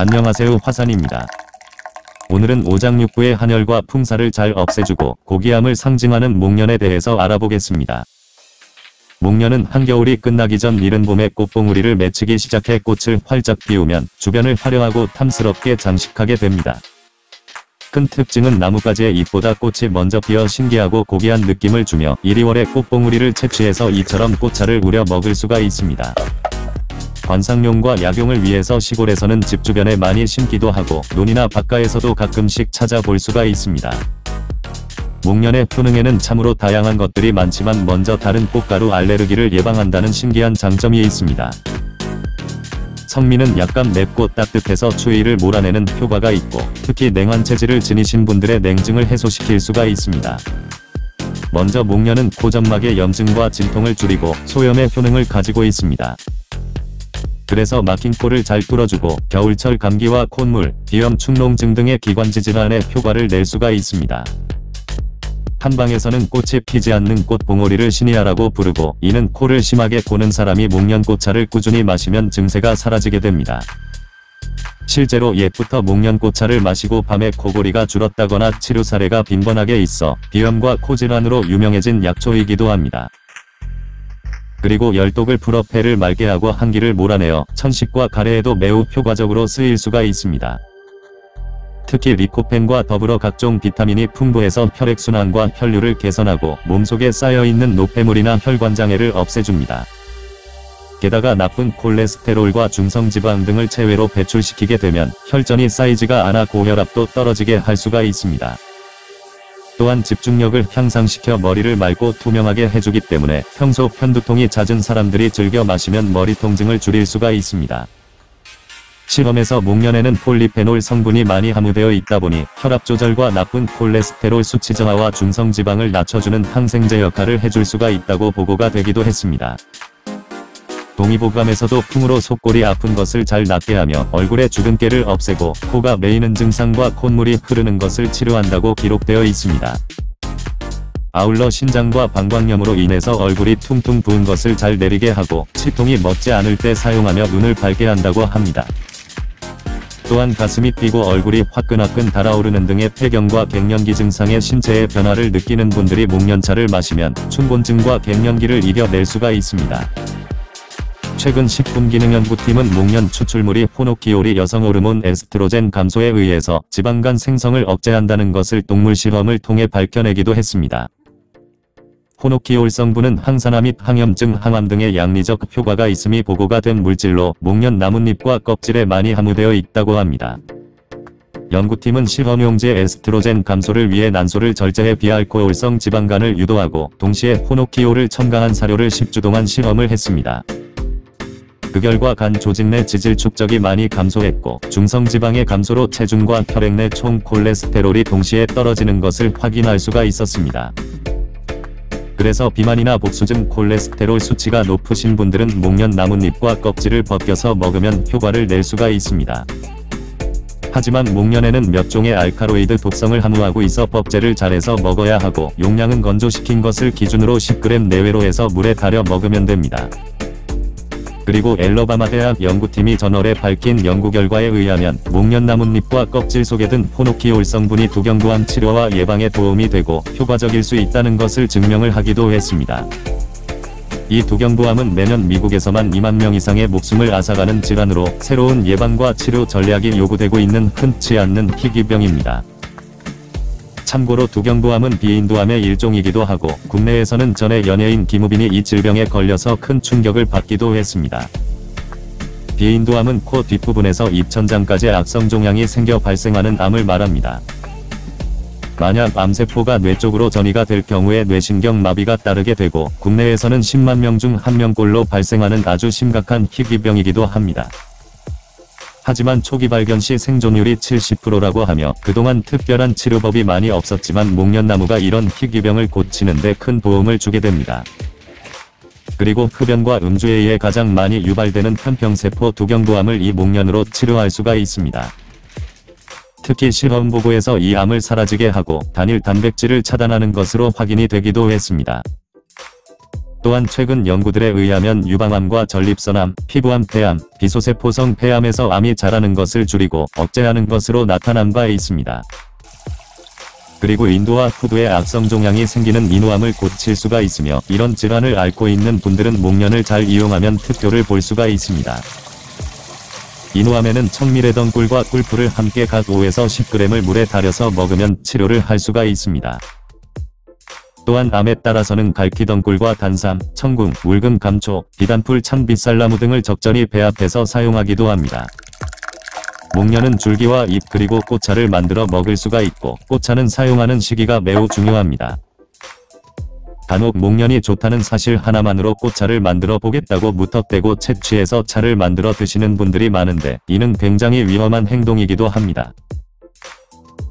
안녕하세요 화산입니다. 오늘은 오장육부의 한열과 풍사를 잘 없애주고 고귀함을 상징하는 목련에 대해서 알아보겠습니다. 목련은 한겨울이 끝나기 전 이른 봄에 꽃봉우리를 맺히기 시작해 꽃을 활짝 피우면 주변을 화려하고 탐스럽게 장식하게 됩니다. 큰 특징은 나뭇가지의 잎보다 꽃이 먼저 피어 신기하고 고귀한 느낌을 주며 1, 2월에 꽃봉우리를 채취해서 이처럼 꽃차를 우려 먹을 수가 있습니다. 관상용과 약용을 위해서 시골에서는 집 주변에 많이 심기도 하고 논이나 바깥에서도 가끔씩 찾아볼 수가 있습니다. 목련의 효능에는 참으로 다양한 것들이 많지만 먼저 다른 꽃가루 알레르기를 예방한다는 신기한 장점이 있습니다. 성미는 약간 맵고 따뜻해서 추위를 몰아내는 효과가 있고 특히 냉한 체질을 지니신 분들의 냉증을 해소시킬 수가 있습니다. 먼저 목련은 코점막의 염증과 진통을 줄이고 소염의 효능을 가지고 있습니다. 그래서 막힌 코를 잘 뚫어주고 겨울철 감기와 콧물, 비염, 축농증 등의 기관지 질환에 효과를 낼 수가 있습니다. 한방에서는 꽃이 피지 않는 꽃봉오리를 시니아라고 부르고 이는 코를 심하게 고는 사람이 목련꽃차를 꾸준히 마시면 증세가 사라지게 됩니다. 실제로 옛부터 목련꽃차를 마시고 밤에 코골이가 줄었다거나 치료 사례가 빈번하게 있어 비염과 코질환으로 유명해진 약초이기도 합니다. 그리고 열독을 풀어 폐를 맑게 하고 한기를 몰아내어 천식과 가래에도 매우 효과적으로 쓰일 수가 있습니다. 특히 리코펜과 더불어 각종 비타민이 풍부해서 혈액순환과 혈류를 개선하고 몸속에 쌓여있는 노폐물이나 혈관장애를 없애줍니다. 게다가 나쁜 콜레스테롤과 중성지방 등을 체외로 배출시키게 되면 혈전이 쌓이지가 않아 고혈압도 떨어지게 할 수가 있습니다. 또한 집중력을 향상시켜 머리를 맑고 투명하게 해주기 때문에 평소 편두통이 잦은 사람들이 즐겨 마시면 머리 통증을 줄일 수가 있습니다. 실험에서 목련에는 폴리페놀 성분이 많이 함유되어 있다 보니 혈압 조절과 나쁜 콜레스테롤 수치 저하와 중성지방을 낮춰주는 항생제 역할을 해줄 수가 있다고 보고가 되기도 했습니다. 동의보감에서도 풍으로 속골이 아픈 것을 잘 낫게 하며 얼굴의 주근깨를 없애고 코가 메이는 증상과 콧물이 흐르는 것을 치료한다고 기록되어 있습니다. 아울러 신장과 방광염으로 인해서 얼굴이 퉁퉁 부은 것을 잘 내리게 하고 치통이 멎지 않을 때 사용하며 눈을 밝게 한다고 합니다. 또한 가슴이 뛰고 얼굴이 화끈화끈 달아오르는 등의 폐경과 갱년기 증상의 신체의 변화를 느끼는 분들이 목련차를 마시면 춘곤증과 갱년기를 이겨낼 수가 있습니다. 최근 식품기능 연구팀은 목련 추출물이 호노키올이 여성 호르몬 에스트로젠 감소에 의해서 지방간 생성을 억제한다는 것을 동물 실험을 통해 밝혀내기도 했습니다. 호노키올 성분은 항산화 및 항염증, 항암 등의 양리적 효과가 있음이 보고가 된 물질로 목련 나뭇잎과 껍질에 많이 함유되어 있다고 합니다. 연구팀은 실험용제 에스트로젠 감소를 위해 난소를 절제해 비알코올성 지방간을 유도하고 동시에 호노키올을 첨가한 사료를 10주 동안 실험을 했습니다. 그 결과 간 조직 내 지질 축적이 많이 감소했고 중성지방의 감소로 체중과 혈액 내 총 콜레스테롤이 동시에 떨어지는 것을 확인할 수가 있었습니다. 그래서 비만이나 복수증 콜레스테롤 수치가 높으신 분들은 목련 나뭇잎과 껍질을 벗겨서 먹으면 효과를 낼 수가 있습니다. 하지만 목련에는 몇 종의 알카로이드 독성을 함유하고 있어 법제를 잘해서 먹어야 하고 용량은 건조시킨 것을 기준으로 10g 내외로 해서 물에 달여 먹으면 됩니다. 그리고 엘러바마 대학 연구팀이 저널에 밝힌 연구 결과에 의하면 목련 나뭇잎과 껍질 속에 든 호노키올 성분이 두경부암 치료와 예방에 도움이 되고 효과적일 수 있다는 것을 증명을 하기도 했습니다. 이 두경부암은 매년 미국에서만 2만 명 이상의 목숨을 앗아가는 질환으로 새로운 예방과 치료 전략이 요구되고 있는 흔치 않는 희귀병입니다. 참고로 두경부암은 비인두암의 일종이기도 하고 국내에서는 전에 연예인 김우빈이 이 질병에 걸려서 큰 충격을 받기도 했습니다. 비인두암은 코 뒷부분에서 입천장까지 악성 종양이 생겨 발생하는 암을 말합니다. 만약 암세포가 뇌 쪽으로 전이가 될 경우에 뇌신경 마비가 따르게 되고 국내에서는 10만 명 중 1명꼴로 발생하는 아주 심각한 희귀병이기도 합니다. 하지만 초기 발견 시 생존율이 70%라고 하며 그동안 특별한 치료법이 많이 없었지만 목련나무가 이런 희귀병을 고치는데 큰 도움을 주게 됩니다. 그리고 흡연과 음주에 의해 가장 많이 유발되는 편평세포 두경부암을 이 목련으로 치료할 수가 있습니다. 특히 실험 보고에서 이 암을 사라지게 하고 단일 단백질을 차단하는 것으로 확인이 되기도 했습니다. 또한 최근 연구들에 의하면 유방암과 전립선암, 피부암, 폐암, 비소세포성 폐암에서 암이 자라는 것을 줄이고 억제하는 것으로 나타난 바 있습니다. 그리고 인도와 후두에 악성 종양이 생기는 인후암을 고칠 수가 있으며 이런 질환을 앓고 있는 분들은 목련을 잘 이용하면 특효를 볼 수가 있습니다. 인후암에는 청밀해던 꿀과 꿀풀을 함께 각 5에서 10g을 물에 달여서 먹으면 치료를 할 수가 있습니다. 또한 암에 따라서는 갈퀴덩굴과 단삼, 청궁, 울금, 감초, 비단풀, 참빗살나무 등을 적절히 배합해서 사용하기도 합니다. 목련은 줄기와 잎 그리고 꽃차를 만들어 먹을 수가 있고 꽃차는 사용하는 시기가 매우 중요합니다. 간혹 목련이 좋다는 사실 하나만으로 꽃차를 만들어 보겠다고 무턱대고 채취해서 차를 만들어 드시는 분들이 많은데 이는 굉장히 위험한 행동이기도 합니다.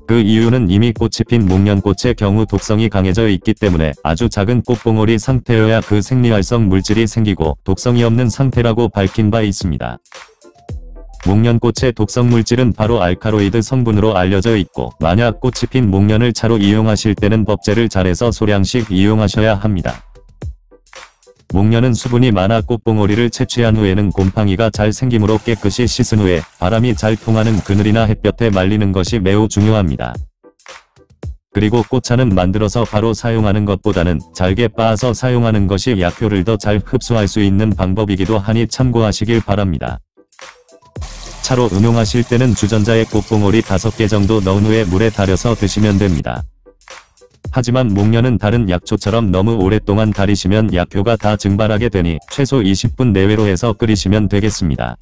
그 이유는 이미 꽃이 핀 목련꽃의 경우 독성이 강해져 있기 때문에 아주 작은 꽃봉오리 상태여야 그 생리활성 물질이 생기고 독성이 없는 상태라고 밝힌 바 있습니다. 목련꽃의 독성 물질은 바로 알카로이드 성분으로 알려져 있고 만약 꽃이 핀 목련을 차로 이용하실 때는 법제를 잘해서 소량씩 이용하셔야 합니다. 목련은 수분이 많아 꽃봉오리를 채취한 후에는 곰팡이가 잘 생기므로 깨끗이 씻은 후에 바람이 잘 통하는 그늘이나 햇볕에 말리는 것이 매우 중요합니다. 그리고 꽃차는 만들어서 바로 사용하는 것보다는 잘게 빻아서 사용하는 것이 약효를 더 잘 흡수할 수 있는 방법이기도 하니 참고하시길 바랍니다. 차로 응용하실 때는 주전자에 꽃봉오리 5개 정도 넣은 후에 물에 달여서 드시면 됩니다. 하지만 목련은 다른 약초처럼 너무 오랫동안 달이시면 약효가 다 증발하게 되니 최소 20분 내외로 해서 끓이시면 되겠습니다.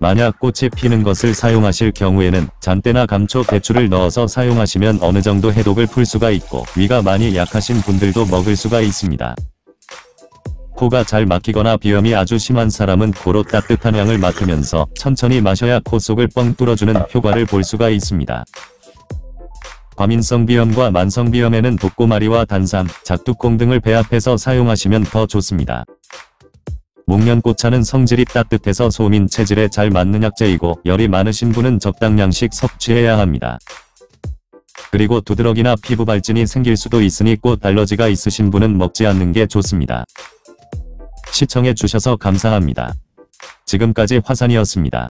만약 꽃이 피는 것을 사용하실 경우에는 잔대나 감초, 대추를 넣어서 사용하시면 어느 정도 해독을 풀 수가 있고 위가 많이 약하신 분들도 먹을 수가 있습니다. 코가 잘 막히거나 비염이 아주 심한 사람은 코로 따뜻한 향을 맡으면서 천천히 마셔야 코 속을 뻥 뚫어주는 효과를 볼 수가 있습니다. 과민성 비염과 만성 비염에는 독고마리와 단삼, 작두콩 등을 배합해서 사용하시면 더 좋습니다. 목련꽃차는 성질이 따뜻해서 소민 체질에 잘 맞는 약재이고 열이 많으신 분은 적당량씩 섭취해야 합니다. 그리고 두드러기나 피부 발진이 생길 수도 있으니 꽃 알러지가 있으신 분은 먹지 않는 게 좋습니다. 시청해 주셔서 감사합니다. 지금까지 화산이었습니다.